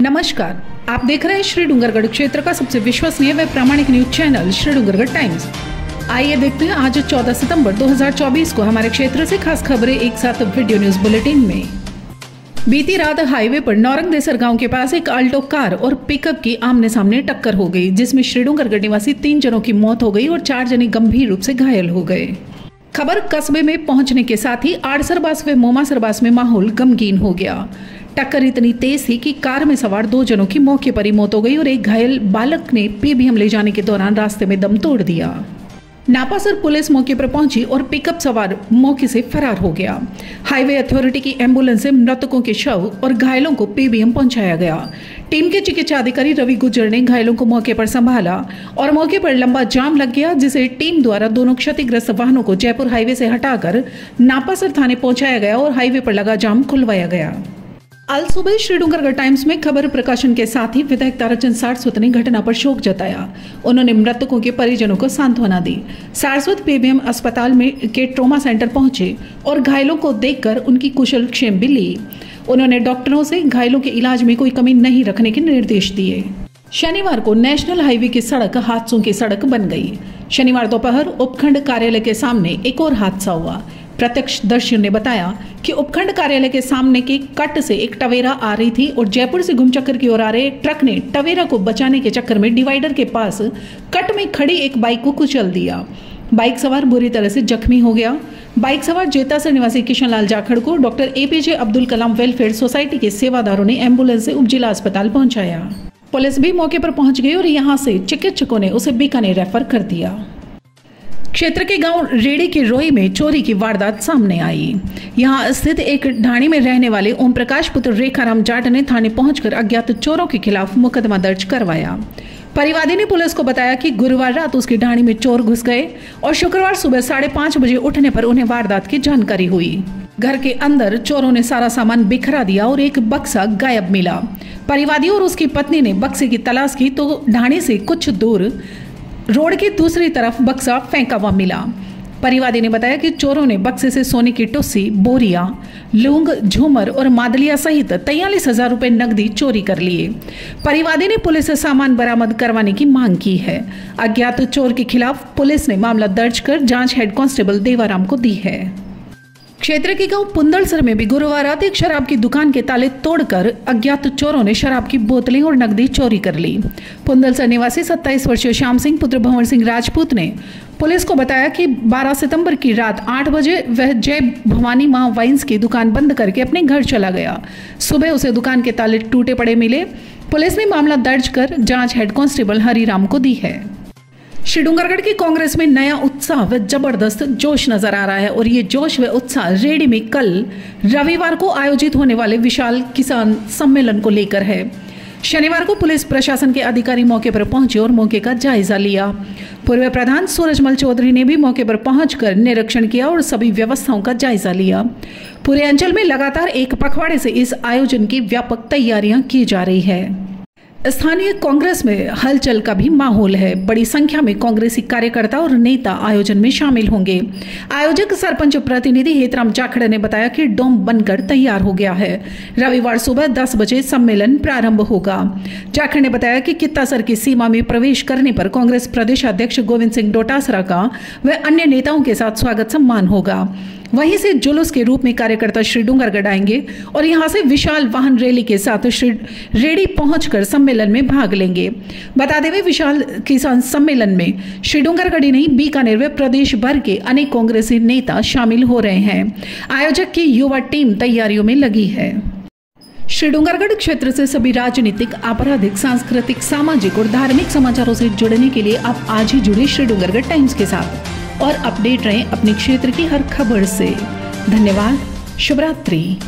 नमस्कार, आप देख रहे हैं श्री डूंगरगढ़ क्षेत्र का सबसे विश्वसनीय व प्रामाणिक news channel, Shri Dungargarh Times. आइए देखते हैं आज 14 सितंबर 2024 को हमारे क्षेत्र से खास खबरें एक साथ वीडियो न्यूज़ बुलेटिन में। बीती रात हाईवे पर नौरंग देसर गाँव के पास एक आल्टो कार और पिकअप की आमने सामने टक्कर हो गई, जिसमें श्रीडूंगरगढ़ निवासी तीन जनों की मौत हो गई और चार जने गंभीर रूप से घायल हो गए। खबर कस्बे में पहुँचने के साथ ही आड़सरबास व मोमासरबास में माहौल गमगीन हो गया। टक्कर इतनी तेज थी कि कार में सवार दो जनों की मौके पर ही मौत हो गई और एक घायल बालक ने पीबीएम ले जाने के दौरान रास्ते में दम तोड़ दिया। नापासर पुलिस मौके पर पहुँची और पिकअप सवार मौके से फरार हो गया। हाईवे अथॉरिटी की एंबुलेंस से मृतकों के शव और घायलों को पीबीएम पहुँचाया गया। टीम के चिकित्सा अधिकारी रवि गुजर ने घायलों को मौके पर संभाला और मौके पर लंबा जाम लग गया, जिसे टीम द्वारा दोनों क्षतिग्रस्त वाहनों को जयपुर हाईवे से हटाकर नापासर थाने पहुँचाया गया और हाईवे पर लगा जाम खुलवाया गया। आज सुबह श्रीडूंगरगढ़ टाइम्स में खबर प्रकाशन के साथ ही विधायक ताराचंद सारस्वत ने घटना पर शोक जताया। उन्होंने मृतकों के परिजनों को सांत्वना दी। सारस्वत पीबीएम अस्पताल में के ट्रोमा सेंटर पहुँचे और घायलों को देखकर उनकी कुशल क्षेम भी ली। उन्होंने डॉक्टरों से घायलों के इलाज में कोई कमी नहीं रखने के निर्देश दिए। शनिवार को नेशनल हाईवे की सड़क हादसों की सड़क बन गई। शनिवार दोपहर उपखंड कार्यालय के सामने एक और हादसा हुआ। प्रत्यक्षदर्शियों ने बताया कि उपखंड कार्यालय के सामने के कट से एक टवेरा आ रही थी और जयपुर से घुमचक्कर की ओर आ रहे ट्रक ने टवेरा को बचाने के चक्कर में डिवाइडर के पास कट में खड़ी एक बाइक को कुचल दिया। बाइक सवार बुरी तरह से जख्मी हो गया। बाइक सवार जेतासर निवासी किशन लाल जाखड़ को doctor A P J Abdul Kalam welfare society के सेवादारों ने एंबुलेंस से उपजिला अस्पताल पहुँचाया। पुलिस भी मौके पर पहुँच गई और यहाँ से चिकित्सकों ने उसे बीकानेर रेफर कर दिया। क्षेत्र के गाँव रेड़ी की रोई में चोरी की वारदात सामने आई। यहाँ स्थित एक ढाणी में रहने वाले ओम प्रकाश पुत्र रेखाराम जाट ने थाने पहुंचकर अज्ञात चोरों के खिलाफ मुकदमा दर्ज करवाया। परिवादी ने पुलिस को बताया कि गुरुवार रात उसकी ढाणी में चोर घुस गए और शुक्रवार सुबह साढ़े पाँच बजे उठने पर उन्हें वारदात की जानकारी हुई। घर के अंदर चोरों ने सारा सामान बिखरा दिया और एक बक्सा गायब मिला। परिवादी और उसकी पत्नी ने बक्से की तलाश की तो ढाणी से कुछ दूर रोड की दूसरी तरफ़ बक्सा फेंका हुआ मिला। परिवादी ने बताया कि चोरों ने बक्से से सोने की टोसी, बोरिया, लूंग, झूमर और मादलिया सहित तैयलीस हज़ार रुपए नकदी चोरी कर लिए। परिवादी ने पुलिस से सामान बरामद करवाने की मांग की है। अज्ञात चोर के खिलाफ पुलिस ने मामला दर्ज कर जाँच हेड कांस्टेबल देवाराम को दी है। क्षेत्र के गाँव पुंदलसर में भी गुरुवार रात एक शराब की दुकान के ताले तोड़कर अज्ञात चोरों ने शराब की बोतलें और नकदी चोरी कर ली। पुंदलसर निवासी 27 वर्षीय श्याम सिंह, पुत्र भंवर सिंह राजपूत ने पुलिस को बताया कि 12 सितंबर की रात 8 बजे वह जय भवानी माँ वाइन्स की दुकान बंद करके अपने घर चला गया। सुबह उसे दुकान के ताले टूटे पड़े मिले। पुलिस ने मामला दर्ज कर जाँच हेड कांस्टेबल हरिराम को दी है। श्री डूंगरगढ़ की कांग्रेस में नया उत्साह व ज़बरदस्त जोश नज़र आ रहा है और ये जोश व उत्साह रेडी में कल रविवार को आयोजित होने वाले विशाल किसान सम्मेलन को लेकर है। शनिवार को पुलिस प्रशासन के अधिकारी मौके पर पहुँचे और मौके का जायजा लिया। पूर्व प्रधान सूरजमल चौधरी ने भी मौके पर पहुंचकर निरीक्षण किया और सभी व्यवस्थाओं का जायजा लिया। पूरे अंचल में लगातार एक पखवाड़े से इस आयोजन की व्यापक तैयारियाँ की जा रही है। स्थानीय कांग्रेस में हलचल का भी माहौल है। बड़ी संख्या में कांग्रेसी कार्यकर्ता और नेता आयोजन में शामिल होंगे। आयोजक सरपंच प्रतिनिधि हेतराम जाखड़ ने बताया कि डोम बनकर तैयार हो गया है। रविवार सुबह 10 बजे सम्मेलन प्रारंभ होगा। जाखड़ ने बताया कि कित्तासर की सीमा में प्रवेश करने पर कांग्रेस प्रदेश अध्यक्ष गोविंद सिंह डोटासरा का व अन्य नेताओं के साथ स्वागत सम्मान होगा। वहीं से जुलूस के रूप में कार्यकर्ता श्री डूंगरगढ़ आएँगे और यहाँ से विशाल वाहन रैली के साथ श्री रेडी पहुंचकर सम्मेलन में भाग लेंगे। बता दें विशाल किसान सम्मेलन में श्री डूंगरगढ़ी नहीं, बीकानेर व प्रदेश भर के अनेक कांग्रेसी नेता शामिल हो रहे हैं। आयोजक की युवा टीम तैयारियों में लगी है। श्री डूंगरगढ़ क्षेत्र से सभी राजनीतिक, आपराधिक, सांस्कृतिक, सामाजिक और धार्मिक समाचारों से जुड़ने के लिए आप आज ही जुड़े श्री डूंगरगढ़ टाइम्स के साथ। और अपडेट रहें अपने क्षेत्र की हर खबर से। धन्यवाद शुभ रात्रि